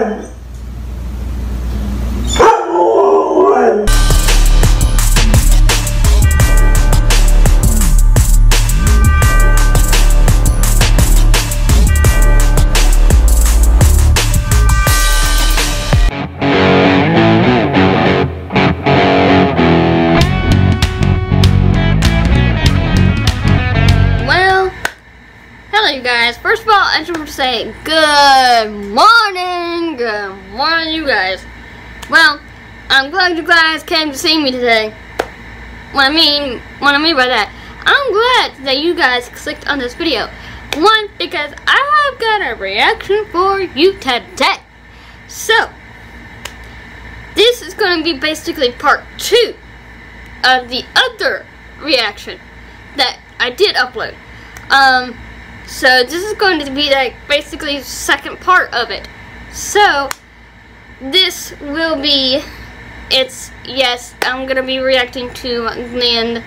Well, First of all, I just want to say good morning. Good morning, you guys. Well, I'm glad you guys came to see me today. What I mean, what I mean by that, I'm glad that you guys clicked on this video. One, because I have got a reaction for you today. So, this is going to be basically part two of the other reaction that I did upload. Um, so this is going to be like basically second part of it. So this will be, it's yes, I'm gonna be reacting to Glenn's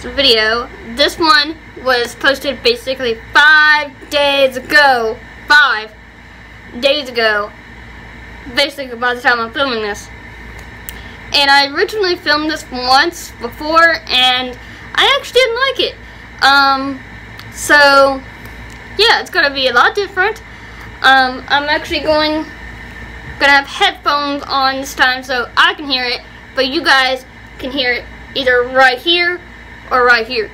video. This one was posted basically five days ago. Five days ago. Basically by the time I'm filming this. And I originally filmed this once before and I actually didn't like it. Um, so, yeah, it's gonna be a lot different. Um, I'm actually going, gonna have headphones on this time so I can hear it, but you guys can hear it either right here or right here.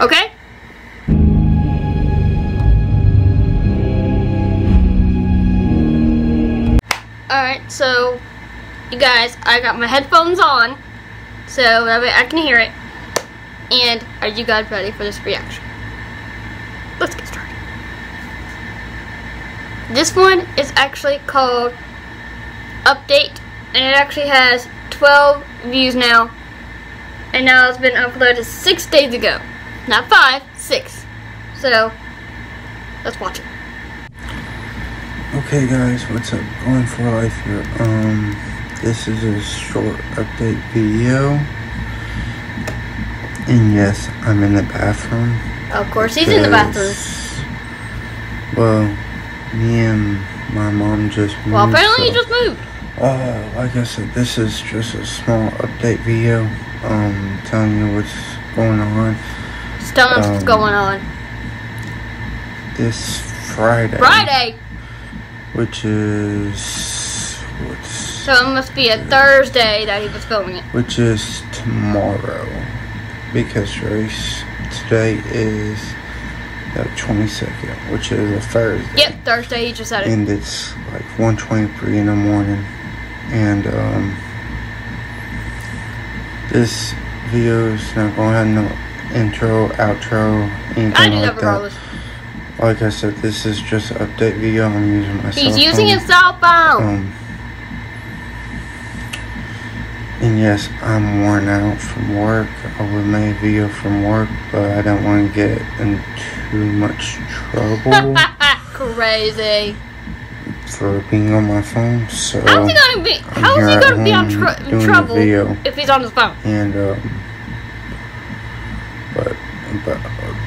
Okay? Alright, so, you guys, I got my headphones on, so that way I can hear it. And are you guys ready for this reaction? Let's get started. This one is actually called Update, and it actually has 12 views now. And now it's been uploaded six days ago. Not five, six. So, let's watch it. Okay guys, what's up? Going for life here. Um, this is a short update video. And yes, I'm in the bathroom. Of course, he's in the bathroom. Well, me and my mom just moved. Well, apparently he so- just moved. Uh, like I said, this is just a small update video. Um, telling you what's going on. Just telling us what's Um, going on. This Friday. Friday! Which is what's So it must be a Thursday that he was filming it. which is tomorrow because race today is the 22nd which is a thursday Yep, Thursday, he just said it. and it's like 1.23 in the morning and um this video is not gonna have no intro outro anything I do like that regardless. like i said this is just an update video i'm using my He's using phone. his cell phone. Um, and yes, I'm worn out from work. I would make a video from work, but I don't want to get in too much trouble Crazy. for being on my phone. So, How's he gonna be? How's he gonna be on tr- doing trouble if he's on his phone? and um, but but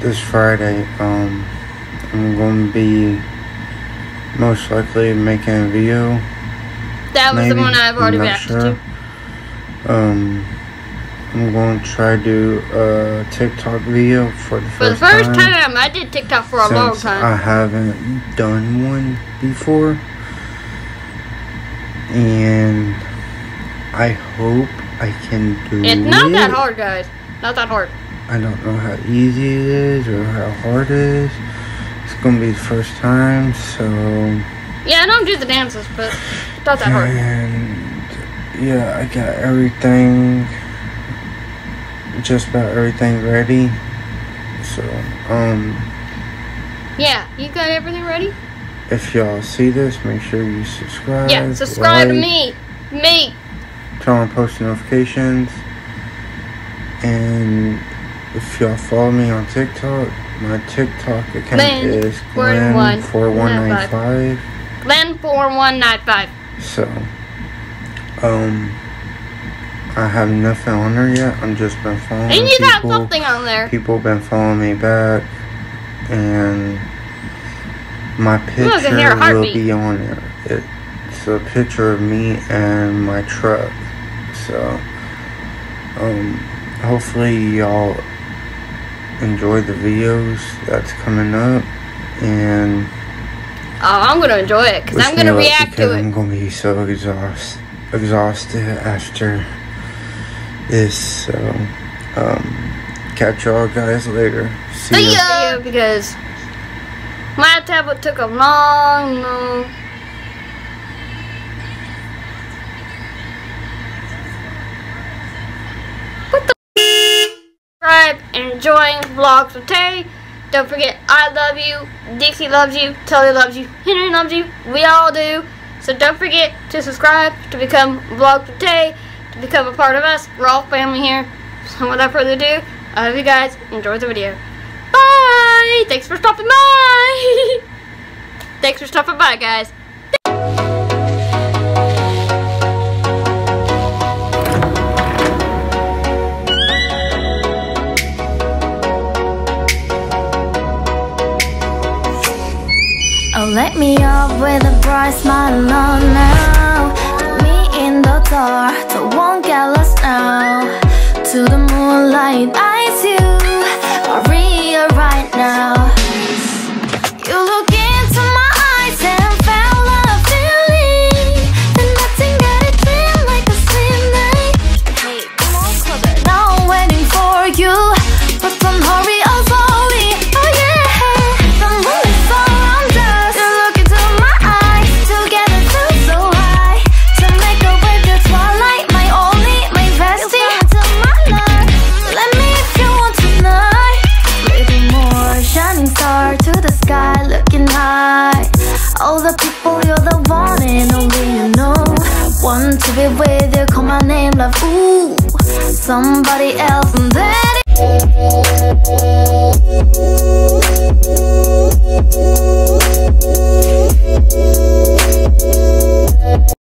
this Friday, um, I'm going to be most likely making a video. That was the one I've already reacted sure. to. Um, I'm going to try to do a TikTok video for the For first, the first time, I did TikTok for a long time. I haven't done one before, and I hope I can do it. it's not that hard, guys. Not that hard. I don't know how easy it is or how hard it is. It's gonna be the first time, so Yeah, I don't do the dances, but it's not that hard. and yeah, I got everything, just about everything ready. So, um, Yeah, you got everything ready? if y'all see this, make sure you subscribe. Yeah, subscribe to me. Me. Turn on post notifications, and if y'all follow me on TikTok, my TikTok account Glenn is 41 Glenn4195. Glenn4195. So, um, I have nothing on there yet. I'm just been following And you got people. something on there. People been following me back, and my I can hear a picture will be on there. It's a picture of me and my truck. So, um, hopefully y'all enjoy the videos that's coming up and Oh, I'm gonna enjoy it because I'm gonna react to I'm gonna be so exhaust, exhausted after this. So, um, catch y'all guys later. See, See ya. ya! Because my tablet took a long, long. What the? Subscribe and enjoying vlogs with Terry. Don't forget, I love you, Dixie loves you, Tully loves you, Henry loves you. We all do. So don't forget to subscribe to become Vlog Tay, to become a part of us. We're all family here. So without further ado, I hope you guys enjoy the video. Bye! Thanks for stopping by! Thanks for stopping by, guys. want to be with you Call my name, love, ooh Somebody else and then it